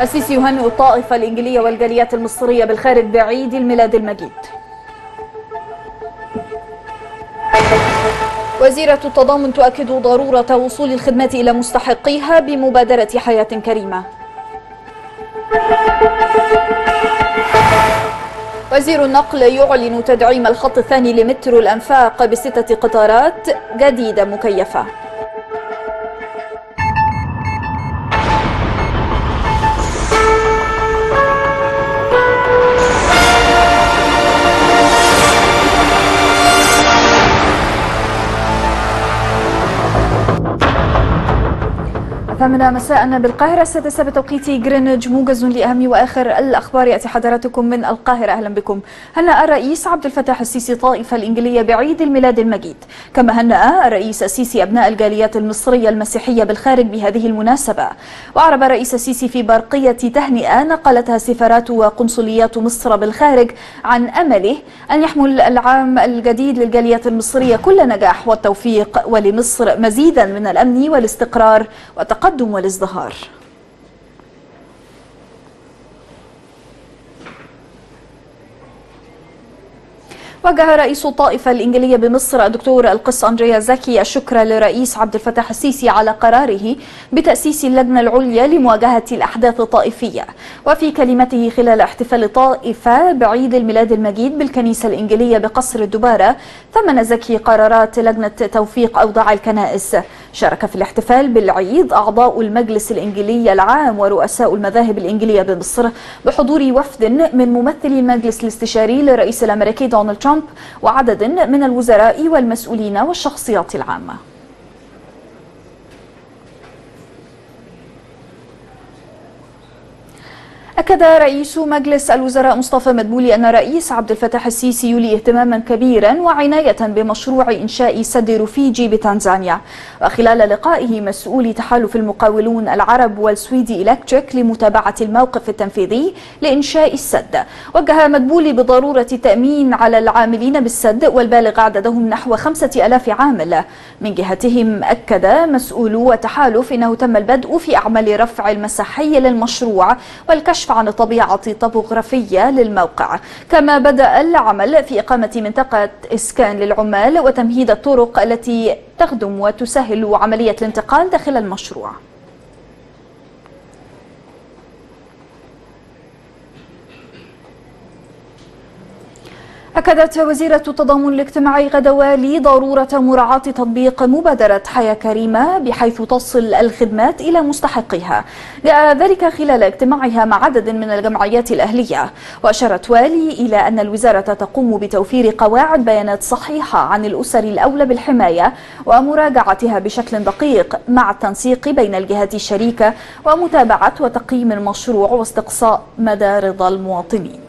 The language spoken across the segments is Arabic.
السيسي يهنئ الطائفة الإنجلية والجاليات المصرية بالخارج بعيد الميلاد المجيد. وزيرة التضامن تؤكد ضرورة وصول الخدمات إلى مستحقيها بمبادرة حياة كريمة. وزير النقل يعلن تدعيم الخط الثاني لمترو الأنفاق بستة قطارات جديدة مكيفة. الثامنة مساء بالقاهرة. السادسة بتوقيت جرينتش موجز لأهم وآخر الأخبار. يأتي حضراتكم من القاهرة. أهلا بكم. هنأ الرئيس عبد الفتاح السيسي طائفة الإنجلية بعيد الميلاد المجيد. كما هنأ الرئيس السيسي أبناء الجاليات المصرية المسيحية بالخارج بهذه المناسبة. وأعرب الرئيس السيسي في برقية تهنئة نقلتها سفارات وقنصليات مصر بالخارج عن أمله أن يحمل العام الجديد للجاليات المصرية كل نجاح والتوفيق ولمصر مزيدا من الأمن والاستقرار والتقدم التقدم والازدهار وجه رئيس الطائفة الإنجليزية بمصر الدكتور القس أندريا زكي الشكر لرئيس عبد الفتاح السيسي على قراره بتأسيس اللجنة العليا لمواجهة الأحداث الطائفية. وفي كلمته خلال احتفال الطائفة بعيد الميلاد المجيد بالكنيسة الإنجليزية بقصر الدبارة ثمن زكي قرارات لجنة توثيق أوضاع الكنائس. شارك في الاحتفال بالعيد أعضاء المجلس الإنجليزي العام ورؤساء المذاهب الإنجليزية بمصر بحضور وفد من ممثلي المجلس الاستشاري للرئيس الأمريكي دونالد ترامب وعدد من الوزراء والمسؤولين والشخصيات العامة. أكد رئيس مجلس الوزراء مصطفى مدبولي أن الرئيس عبد الفتاح السيسي يولي اهتماما كبيرا وعناية بمشروع إنشاء سد رفيجي بتنزانيا وخلال لقائه مسؤولي تحالف المقاولون العرب والسويدي إلكتريك لمتابعة الموقف التنفيذي لإنشاء السد. وجه مدبولي بضرورة التأمين على العاملين بالسد والبالغ عددهم نحو خمسة ألاف عامل. من جهتهم أكد مسؤولو التحالف إنه تم البدء في أعمال رفع المساحي للمشروع والكشف الكشف عن الطبيعة الطبوغرافية للموقع. كما بدأ العمل في إقامة منطقة إسكان للعمال وتمهيد الطرق التي تخدم وتسهل عملية الانتقال داخل المشروع. أكدت وزيرة التضامن الاجتماعي غدوالي ضرورة مراعاة تطبيق مبادرة حياة كريمة بحيث تصل الخدمات إلى مستحقيها. ذلك خلال اجتماعها مع عدد من الجمعيات الأهلية. وأشارت والي إلى أن الوزارة تقوم بتوفير قواعد بيانات صحيحة عن الأسر الأولى بالحماية ومراجعتها بشكل دقيق مع التنسيق بين الجهات الشريكة ومتابعة وتقييم المشروع واستقصاء مدى رضا المواطنين.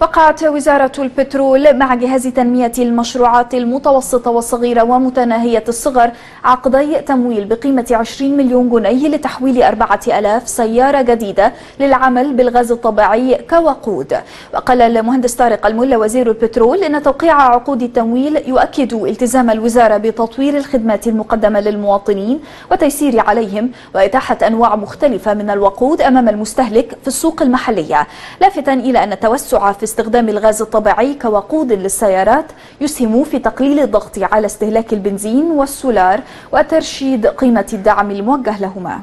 وقعت وزارة البترول مع جهاز تنمية المشروعات المتوسطة والصغيرة ومتناهية الصغر عقدي تمويل بقيمة 20 مليون جنيه لتحويل 4000 سيارة جديدة للعمل بالغاز الطبيعي كوقود. وقال المهندس طارق الملا وزير البترول إن توقيع عقود التمويل يؤكد التزام الوزارة بتطوير الخدمات المقدمة للمواطنين وتيسير عليهم وإتاحة أنواع مختلفة من الوقود أمام المستهلك في السوق المحلية. لافتا إلى أن التوسع في استخدام الغاز الطبيعي كوقود للسيارات يسهم في تقليل الضغط على استهلاك البنزين والسولار وترشيد قيمة الدعم الموجه لهما.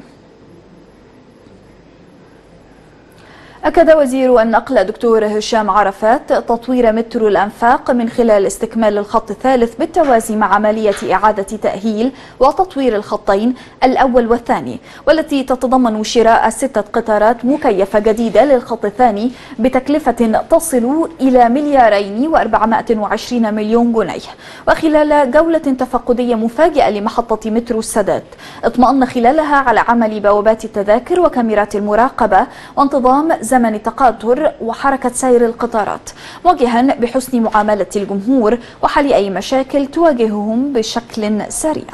أكد وزير النقل دكتور هشام عرفات تطوير مترو الأنفاق من خلال استكمال الخط الثالث بالتوازي مع عملية إعادة تأهيل وتطوير الخطين الأول والثاني والتي تتضمن شراء ستة قطارات مكيفة جديدة للخط الثاني بتكلفة تصل إلى مليارين وأربعمائة وعشرين مليون جنيه. وخلال جولة تفقدية مفاجئة لمحطة مترو السادات اطمأن خلالها على عمل بوابات التذاكر وكاميرات المراقبة وانتظام التقاطر وحركة سير القطارات موجها بحسن معاملة الجمهور وحل أي مشاكل تواجههم بشكل سريع.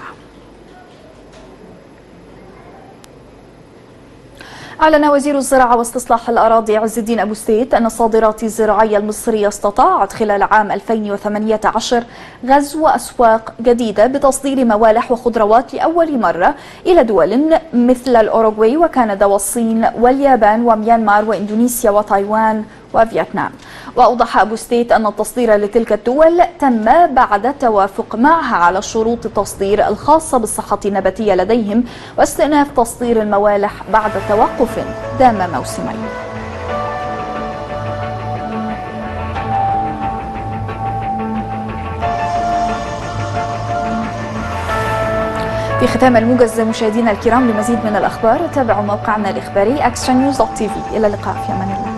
أعلن وزير الزراعة واستصلاح الأراضي عز الدين أبو ستيت أن الصادرات الزراعية المصرية استطاعت خلال عام 2018 غزو أسواق جديدة بتصدير موالح وخضروات لأول مرة إلى دول مثل الأوروغواي وكندا والصين واليابان وميانمار وإندونيسيا وتايوان. وفيتنام. وأوضح أبو ستيت أن التصدير لتلك الدول تم بعد التوافق معها على شروط التصدير الخاصة بالصحة النباتية لديهم واستئناف تصدير الموالح بعد توقف دام موسمين. في ختام الموجز مشاهدينا الكرام لمزيد من الأخبار تابعوا موقعنا الإخباري أكسترا نيوز تي في إلى اللقاء في أمان الله.